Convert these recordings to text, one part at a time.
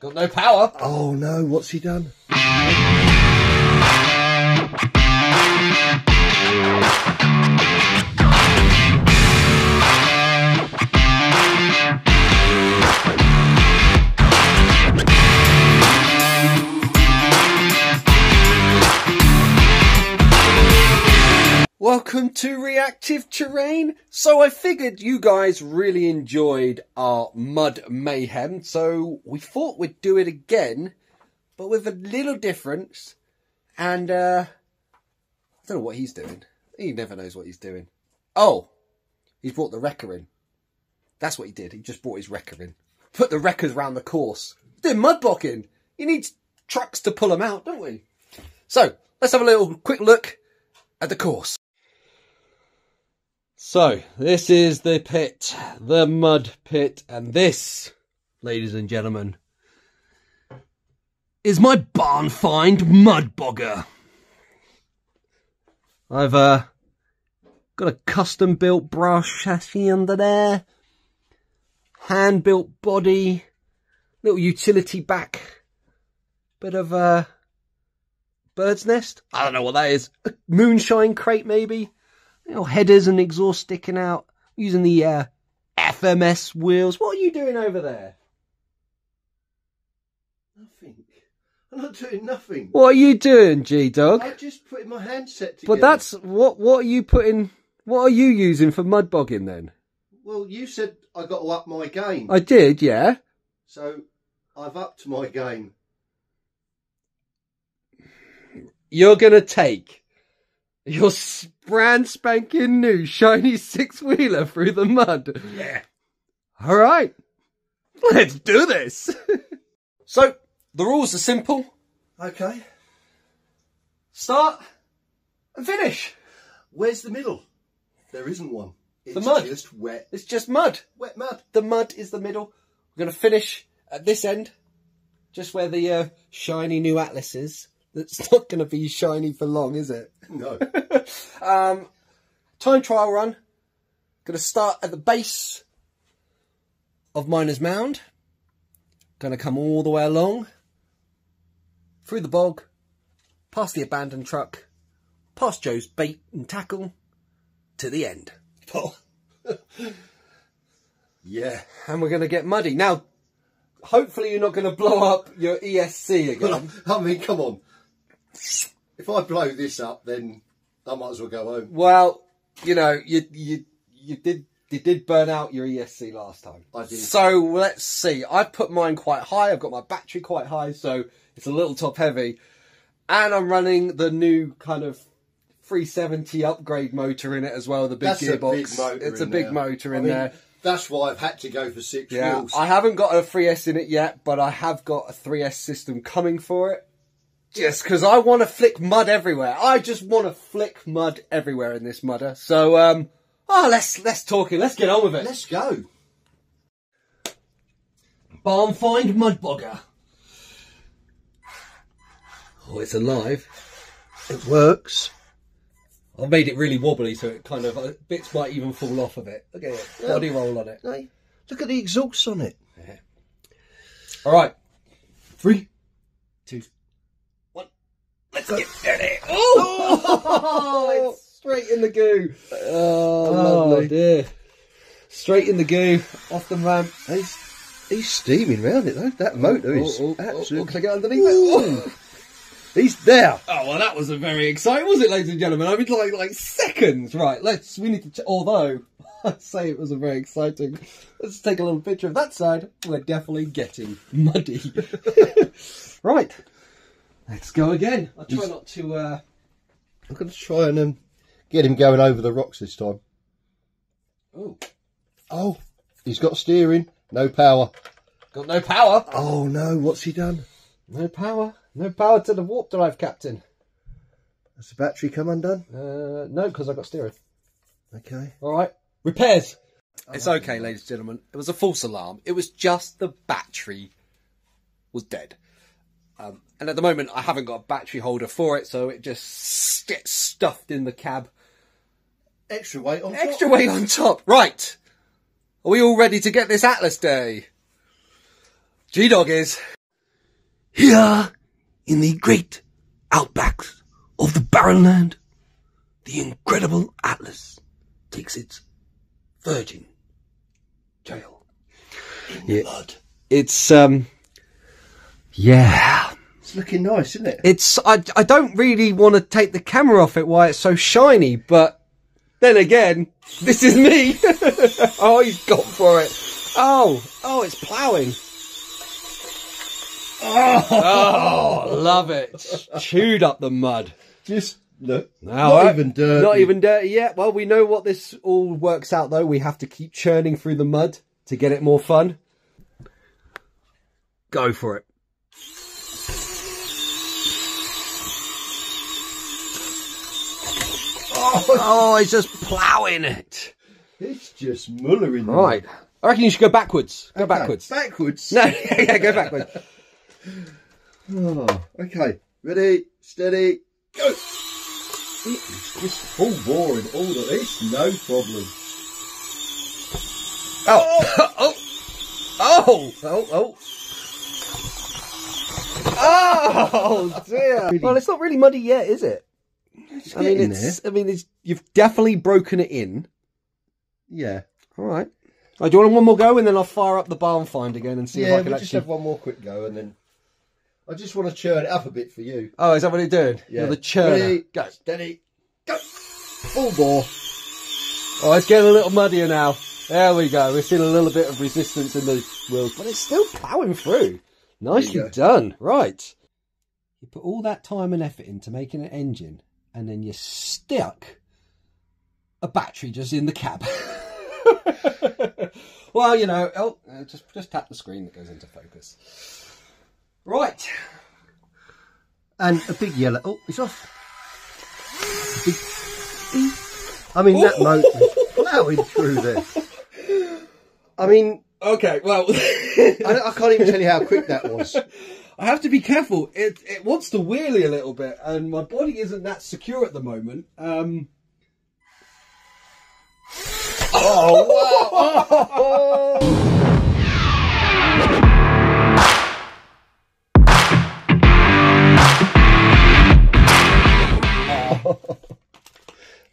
Got no power. Oh no, what's he done? Welcome to Reactive Terrain. So I figured you guys really enjoyed our mud mayhem, so we thought we'd do it again, but with a little difference. And uh I don't know what he's doing. He never knows what he's doing. Oh, he's brought the wrecker in. That's what he did. He just brought his wrecker in. Put the wreckers round the course. Mud blocking. You need trucks to pull them out, don't we? So let's have a little quick look at the course. So, this is the pit, the mud pit, and this, ladies and gentlemen, is my barn find mud bogger. I've uh, got a custom built brass chassis under there, hand built body, little utility back, bit of a bird's nest. I don't know what that is. A moonshine crate maybe you know, headers and exhaust sticking out, using the uh, FMS wheels. What are you doing over there? Nothing. I'm not doing nothing. What are you doing, G Dog? I'm just putting my handset together. But that's what. What are you putting? What are you using for mud bogging then? Well, you said I got to up my game. I did, yeah. So I've upped my game. You're gonna take your brand spanking new shiny six wheeler through the mud. Yeah. All right, let's do this. so the rules are simple: Okay. start and finish. Where's the middle? There isn't one. It's The mud. just wet, It's just mud. wet mud. The mud is the middle. We're going to finish at this end, just where the uh, shiny new Atlas is. That's not going to be shiny for long, is it? No. Um, time trial run. Going to start at the base of Miner's Mound. Going to come all the way along, through the bog, past the abandoned truck, past Joe's bait and tackle, to the end. Oh. yeah. And we're going to get muddy. Now, hopefully you're not going to blow up your ESC again. I mean, come on. If I blow this up, then I might as well go home. Well, you know, you you you did you did burn out your ESC last time. I did. So let's see. I've put mine quite high. I've got my battery quite high, so it's a little top heavy, and I'm running the new kind of 370 upgrade motor in it as well. The big That's a gearbox. big motor it's a big there. motor I in mean, there. That's why I've had to go for six Yeah, wheels. I haven't got a 3S in it yet, but I have got a 3S system coming for it. Just because I want to flick mud everywhere. I just want to flick mud everywhere in this mudder. So, um, oh, let's let's talk it. Let's get on with it. Let's go. Barn find mud bogger. Oh, it's alive. It works. I've made it really wobbly, so it kind of uh, bits might even fall off of it. Look at it, body roll on it. Hey, look at the exhaust on it. All right, three, two. Let's get dirty. Oh! oh, it's straight in the goo. Oh, Oh lovely. dear, straight in the goo off the ramp. He's, he's steaming round it though. That motor oh, is Oh, oh, oh, absolutely. oh, can I get underneath it? Ooh. Oh. He's there. Oh well, that was a very exciting, was it, ladies and gentlemen? I mean, like like seconds, right? Let's. We need to. Ch- although I'd say it was a very exciting. Let's take a little picture of that side. We're definitely getting muddy. right. Let's go again. I'll try not to. uh I'm going to try and um, get him going over the rocks this time. Oh, Oh, he's got steering, no power. got no power. Oh no, what's he done? No power. No power to the warp drive, Captain. Has the battery come undone? Uh, no, because I got steering. Okay. All right. Repairs. It's okay, ladies and gentlemen. It was a false alarm. It was just the battery was dead. Um, and at the moment, I haven't got a battery holder for it, so it just gets stuffed in the cab. Extra weight on top. Extra top. weight on top. Right. Are we all ready to get this Atlas Day? G Dog is. Here, in the great outbacks of the barren land, the incredible Atlas takes its virgin jail in the Yeah. mud. It's um, yeah. It's looking nice, isn't it? It's I I don't really want to take the camera off it why it's so shiny, but then again, this is me. oh, he's gone for it. Oh, oh, it's ploughing. Oh. oh, love it. Chewed up the mud. Just look. Now, not even dirty. Not even dirty yet. Well, we know what this all works out though. We have to keep churning through the mud to get it more fun. Go for it. Oh, oh, he's just ploughing it. It's just mullering. Right. I reckon you should go backwards. Go Okay, backwards. Backwards. No, yeah, go backwards. Oh, okay. Ready, steady, go. It is just full bore and all of this, no problem. Oh, oh, oh, oh, oh. Oh dear. Well, it's not really muddy yet, is it? It's I mean, it's. I mean, it's. You've definitely broken it in. Yeah. All right. Oh, do you want one more go, and then I'll fire up the barn find again and see Yeah, if. I can We'll just actually. have one more quick go, and then I just want to churn it up a bit for you. Oh, is that what you're doing? Yeah. You're the churner. Ready, Go. steady, go. Full bore. Oh, it's getting a little muddier now. There we go. We're seeing a little bit of resistance in the wheels, but it's still ploughing through. Nicely done. Right. You put all that time and effort into making an engine, and then you stick a battery just in the cab. well, you know, oh, uh, just just tap the screen that goes into focus. Right. And a big yellow. Oh, it's off. Big. I mean, that motor is plowing through there. I mean, Okay. Well. I, I can't even tell you how quick that was. I have to be careful. It it wants to wheelie a little bit, and my body isn't that secure at the moment. Um. Oh wow!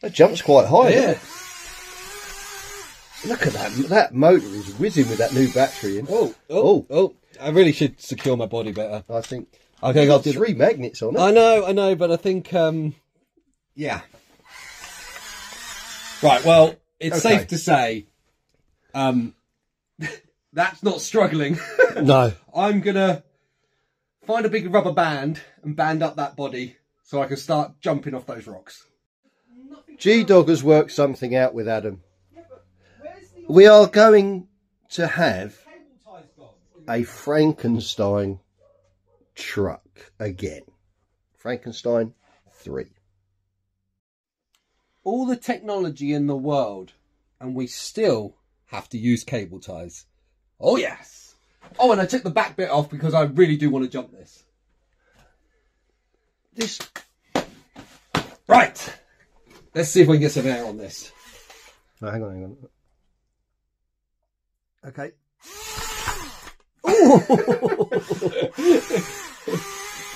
That jumps quite high. yeah. Look at that. That motor is whizzing with that new battery in. Oh, oh, oh! I really should secure my body better. I think. Okay, I've I'll got do three magnets on it. I know, I know, but I think, um, yeah. Right. Well, it's Okay. safe to say, um, that's not struggling. no. I'm gonna find a big rubber band and band up that body so I can start jumping off those rocks. G Dog has worked something out with Adam. We are going to have a Frankenstein truck again. Frankenstein 3. All the technology in the world, and we still have to use cable ties. Oh yes. Oh, and I took the back bit off because I really do want to jump this. This Right. Let's see if we can get some air on this. Oh, hang on, hang on. Okay.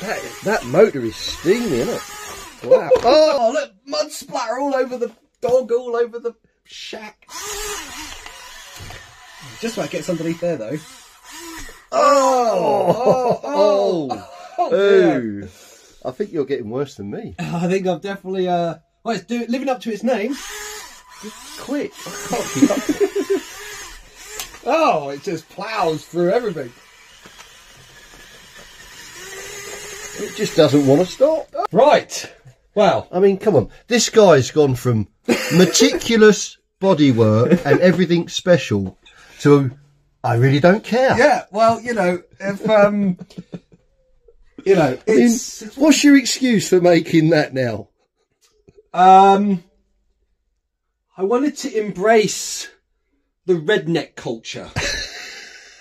that, that motor is steamy, isn't it? Wow. Oh, Oh, look, mud splatter all over the dog, all over the shack. Just about gets underneath there, though. oh, oh, Oh, dear. Ooh. I think you're getting worse than me. I think I've definitely, uh, well, it's do, living up to its name. Quick. I can't keep up. Oh, it just ploughs through everything. It just doesn't want to stop. Right. Well, I mean, come on. This guy's gone from meticulous bodywork and everything special to I really don't care. yeah, well, you know, if, um, you know, I mean, it's, what's your excuse for making that now? um, I wanted to embrace the redneck culture.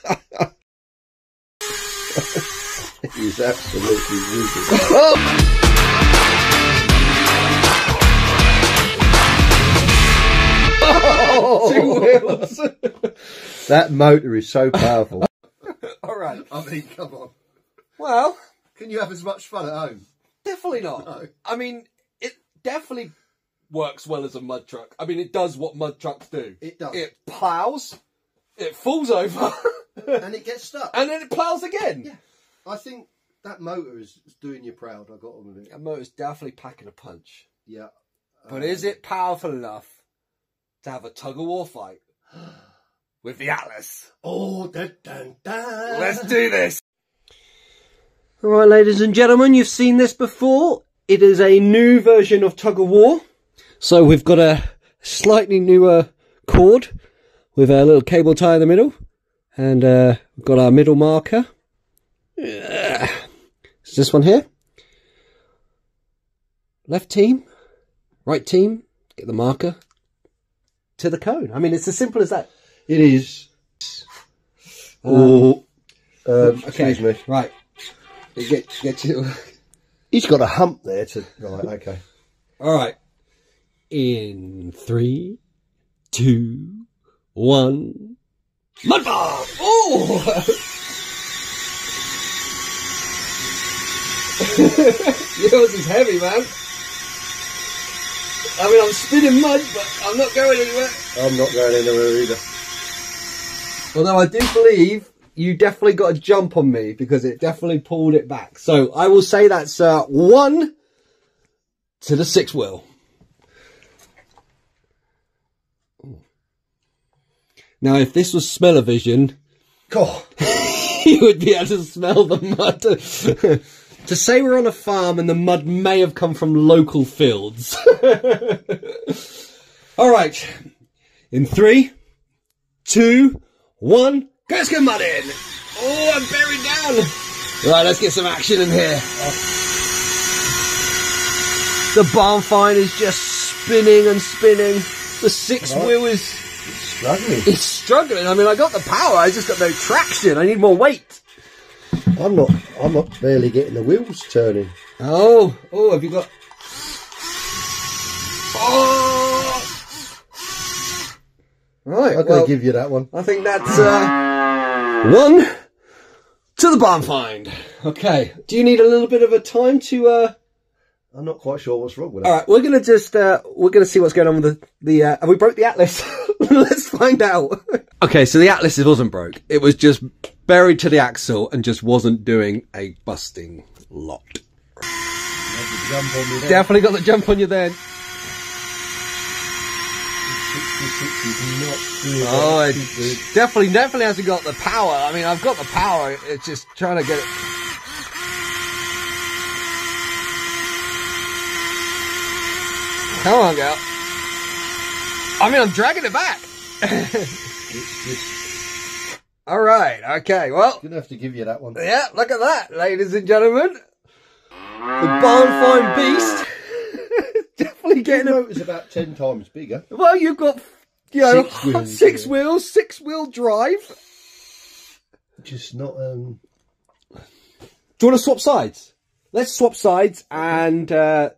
He's absolutely ruthless. Oh! Two wheels. That motor is so powerful. All right. I mean, come on. Well, Can you have as much fun at home? definitely not. No. I mean, it definitely works well as a mud truck. I mean, it does what mud trucks do. It does. It plows, it falls over, and it gets stuck. and then it plows again. Yeah. I think that motor is is doing you proud. I got on with it. That motor's definitely packing a punch. Yeah. But is it powerful enough to have a tug of war fight with the Atlas? Oh, dun, dun, dun. Let's do this. All right, ladies and gentlemen, you've seen this before. It is a new version of Tug of War. So we've got a slightly newer cord with a little cable tie in the middle. And uh, we've got our middle marker. It's this one here. Left team, right team, get the marker to the cone. I mean, it's as simple as that. It is. oh, um, excuse me. Right. Get, get to... He's got a hump there to. Right. Okay. All right. In three, two, one. Mud bomb! Oh! Yours is heavy, man. I mean, I'm spinning mud, but I'm not going anywhere. I'm not going anywhere either. Although I do believe you definitely got a jump on me because it definitely pulled it back. So I will say that's uh, one to the six wheel. Now, if this was smell-o-vision, you would be able to smell the mud. to say we're on a farm and the mud may have come from local fields. All right. In three, two, one. Let's get mud in. Oh, I'm buried down. Right, let's get some action in here. The barn find is just spinning and spinning. The six wheel is It's struggling. it's struggling. I mean, I got the power, I just got no traction. I need more weight. I'm not. I'm not barely getting the wheels turning. Oh, oh, have you got? Oh, right. I'm well, to give you that one. I think that's uh, one to the barn find. Okay. Do you need a little bit of a time to? uh I'm not quite sure what's wrong with it. All right, we're gonna just uh we're gonna see what's going on with the the. Uh, have we broke the atlas? Let's find out. okay, so the atlas wasn't broke. It was just buried to the axle and just wasn't doing a busting lot. Definitely got the jump on you then. 66 not doing Oh, it definitely, definitely hasn't got the power. I mean, I've got the power. It's just trying to get it. Come on, girl. I mean, I'm dragging it back. All right. Okay. Well, gonna have to give you that one. yeah. Look at that, ladies and gentlemen. The barn find beast. definitely getting a. motor's about ten times bigger. Well, you've got. You know, Six wheels, six yeah. wheels, six wheel drive. Just not. um Do you want to swap sides? Let's swap sides and uh,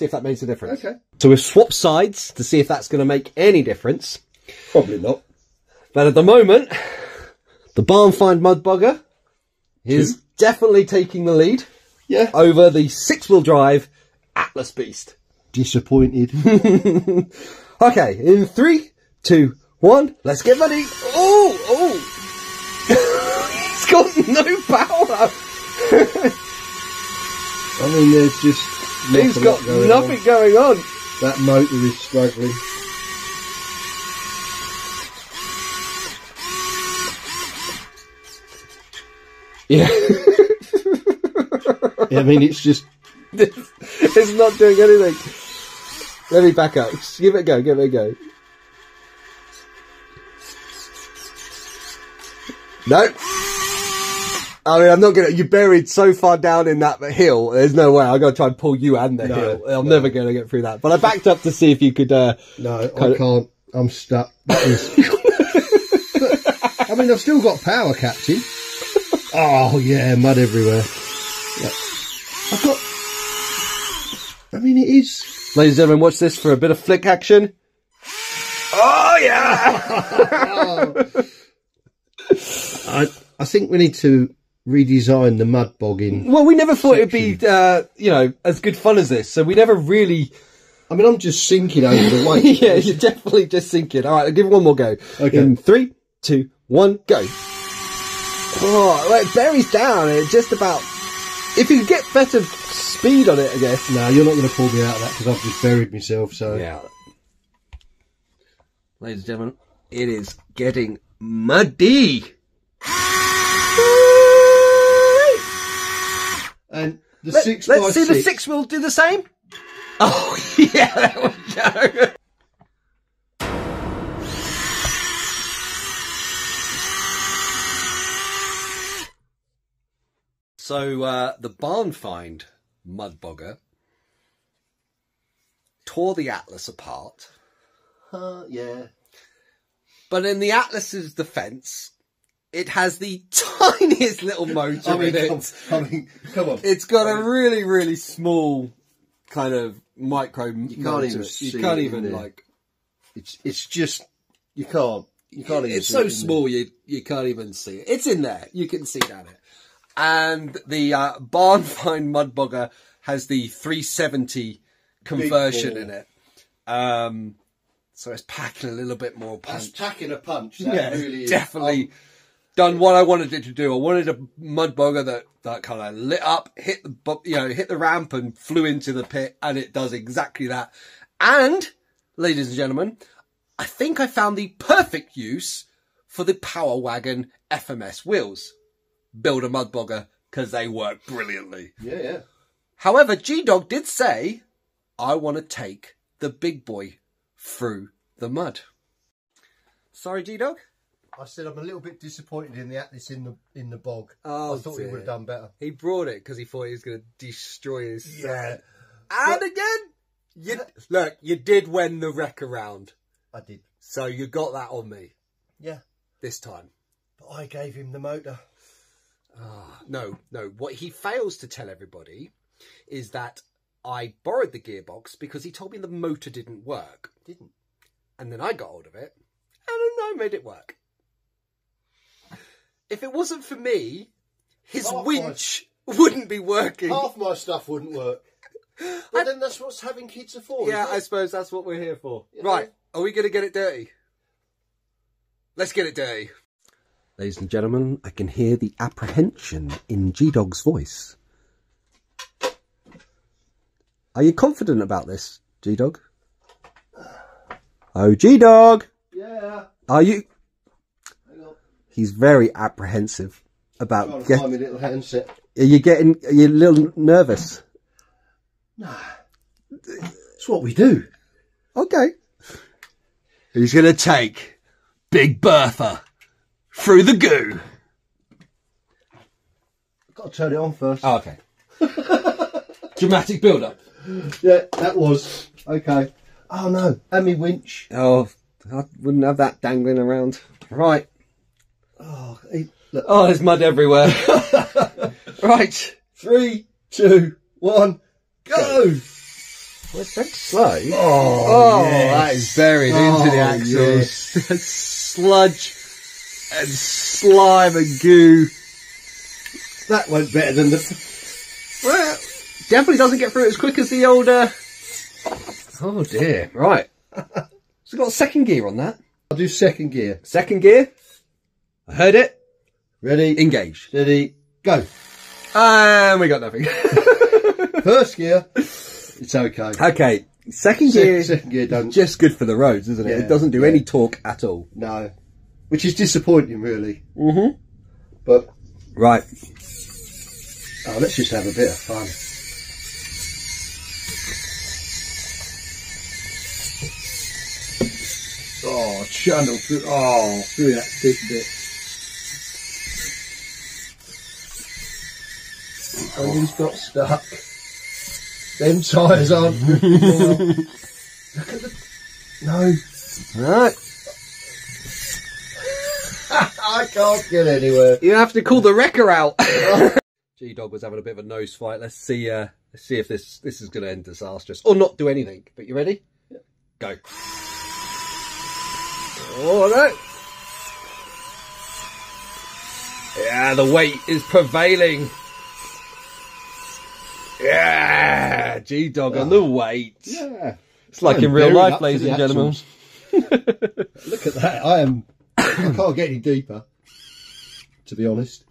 see if that makes a difference. Okay. So we've swapped sides to see if that's going to make any difference. Probably not. But at the moment, the barn find mud bogger is definitely taking the lead Yeah. over the six wheel drive Atlas Beast. Disappointed. Okay, in three, two, one, let's get ready. Oh, oh. it's got no power. I mean, there's just. Not He's got going nothing on. going on. That motor is struggling. Yeah. I mean, it's just. it's not doing anything. Let me back up. Just give it a go, give it a go. No. I mean, I'm not gonna, you're buried so far down in that hill, there's no way, I'm gonna try and pull you and the No, hill. I'm no. never gonna get through that. But I backed up to see if you could, uh, No, I can't. I'm stuck. That is. I mean, I've still got power, Captain. Oh yeah, mud everywhere. Yeah. I've got. I mean, it is. ladies and gentlemen, watch this for a bit of flick action. Oh yeah! I I think we need to redesign the mud bogging. Well, we never thought it'd be, uh, you know, as good fun as this. So we never really. I mean, I'm just sinking over the weight. yeah, you're definitely just sinking. All right, I'll give it one more go. Okay. In three, two, one, go. Oh, well, it buries down. It just about. If you get better speed on it, I guess. No, you're not going to pull me out of that because I've just buried myself. So Yeah. Ladies and gentlemen, it is getting muddy. And the Let, six by see six, the six will do the same. Oh yeah, there we go. So uh, the barn find mudbogger tore the atlas apart, Uh, yeah. but in the atlas's defence, it has the tiniest little motor I mean, in come, it. I mean, come on. It's got a really, really small kind of micro. You can't even see You can't it, even like. It's it's just you can't you can't. even It's see so it, small you you can't even see it. It's in there. You can see down it. And the uh, barn find mudbogger has the 370 conversion in it. Um, so it's packing a little bit more That's punch. packing a punch. That Yeah, really is. definitely Um, done what I wanted it to do. I wanted a mud bogger that, that kind of lit up, hit the you know hit the ramp and flew into the pit, and it does exactly that. And, ladies and gentlemen, I think I found the perfect use for the Power Wagon FMS wheels. Build a mud bogger because they work brilliantly. yeah, yeah. However, G Dog did say, I want to take the big boy through the mud. Sorry, G Dog? I said I'm a little bit disappointed in the atlas in the in the bog. Oh, I thought he would have done better. He brought it because he thought he was going to destroy his Yeah. set. And again, you, look, you did win the wreck around. I did. So you got that on me Yeah, this time. but I gave him the motor. Ah, no, no. What he fails to tell everybody is that I borrowed the gearbox because he told me the motor didn't work. Didn't. And then I got hold of it and I made it work. If it wasn't for me, his Half winch wouldn't be working. Half my stuff wouldn't work. But then that's what having kids are for. Yeah, I suppose that's what we're here for. You Right, are we going to get it dirty? Let's get it dirty. Ladies and gentlemen, I can hear the apprehension in G Dog's voice. Are you confident about this, G Dog? Oh, G Dog! Yeah. Are you? Hang on. He's very apprehensive about. Trying to Get, find my little handset. are you getting? Are you a little nervous? Nah, It's what we do. Okay. He's going to take Big Bertha through the goo? I've Got to turn it on first. Oh, okay. Dramatic build up. Yeah, that was okay. Oh no, and me winch. Oh, I wouldn't have that dangling around. Right. Oh, he. Oh, there's mud everywhere. right. Three, two, one, go. Well, it's very slow. Oh, Oh, yes. that is buried Oh, into the axles. Sludge and slime and goo. that went better than the. Well, definitely doesn't get through it as quick as the older. Uh, oh dear. Right. so got second gear on that. I'll do second gear. Second gear. Heard it. Ready, Engage. Ready? go. And we got nothing. First gear, it's okay. okay. Second Se- gear. second gear done. Just good for the roads, isn't it? Yeah, it doesn't do yeah. any torque at all. No, which is disappointing, really. Mm-hmm. But Right. oh, let's just have a bit of fun. Oh, channel through. Oh, through that thick bit. Engine's got stuck. Them tyres aren't good anymore. Look at the. No, Right. I can't get anywhere. You have to call the wrecker out. G Dog was having a bit of a nose fight. Let's see. Uh, let's see if this this is going to end disastrous or not do anything. But you ready? Yeah. Go. Oh no! Yeah, the weight is prevailing. Yeah, G Dog on the weight. Yeah. It's like I'm in real life, ladies and gentlemen. Look at that. I am. I can't get any deeper. To be honest.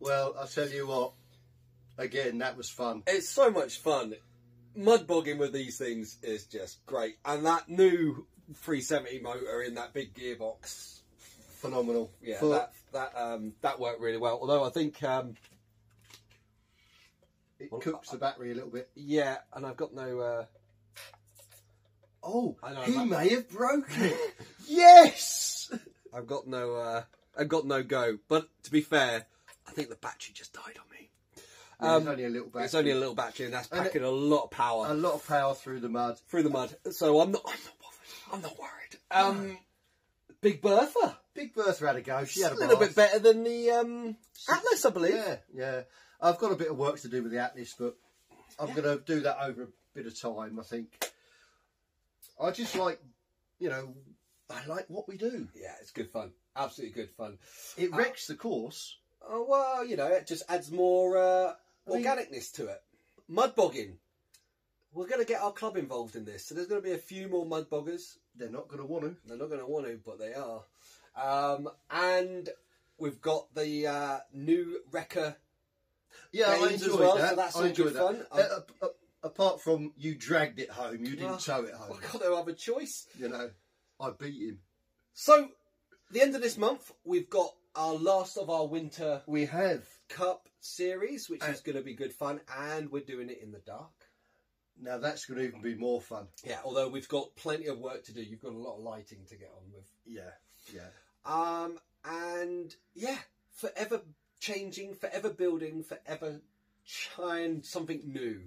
Well, I'll tell you what. Again, that was fun. It's so much fun. Mud bogging with these things is just great. And that new 370 motor in that big gearbox, Phenomenal. yeah, For- that that um, that worked really well. Although I think, um, it cooks the battery a little bit. yeah, and I've got no. Uh, Oh, I know, he may have broken it. yes. I've got no. Uh, I've got no go. But to be fair, I think the battery just died on me. Yeah, Um, it's only a little battery. It's only a little battery, and that's And it- packing a lot of power a lot of power through the mud. through the mud. So I'm not. I'm not bothered. I'm not worried. Um, Big Bertha. Big Bertha had a go. She had a a little bit better than the um, Atlas, I believe. Yeah, yeah. I've got a bit of work to do with the Atlas, but I'm going to do that over a bit of time. I think. I just like, you know, I like what we do. Yeah, it's good fun. Absolutely good fun. It wrecks the course. Oh, well, you know, it just adds more uh, organicness to it. Mud bogging. We're going to get our club involved in this. So there's going to be a few more mud boggers. They're not going to want to. They're not going to want to, but they are. Um, and we've got the uh, new Wrecker. Yeah, I enjoyed well, that. so that's I enjoyed that. Uh, uh, uh, apart from you dragged it home, you didn't tow it home. I've got no other choice. You know, I beat him. So, the end of this month, we've got our last of our winter We have. Cup series, which Uh, is going to be good fun, and we're doing it in the dark. Now that's going to even be more fun. Yeah, although we've got plenty of work to do. You've got a lot of lighting to get on with. Yeah, yeah. Um, and yeah, forever changing, forever building, forever trying something new.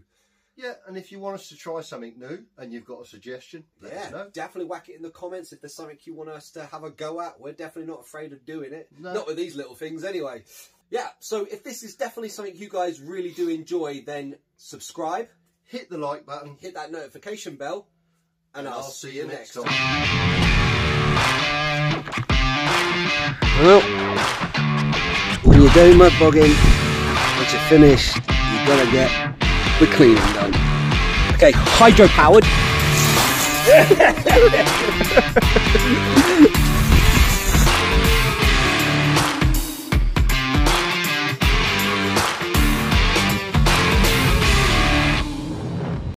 Yeah, and if you want us to try something new and you've got a suggestion, let yeah, us know. definitely whack it in the comments if there's something you want us to have a go at. We're definitely not afraid of doing it. No. Not with these little things, anyway. Yeah, so if this is definitely something you guys really do enjoy, then subscribe, Hit the like button. hit that notification bell, and, I'll, see you next time. Well, when you're doing mud bogging, once you're finished, you've got to get the cleaning done. Okay, hydro powered.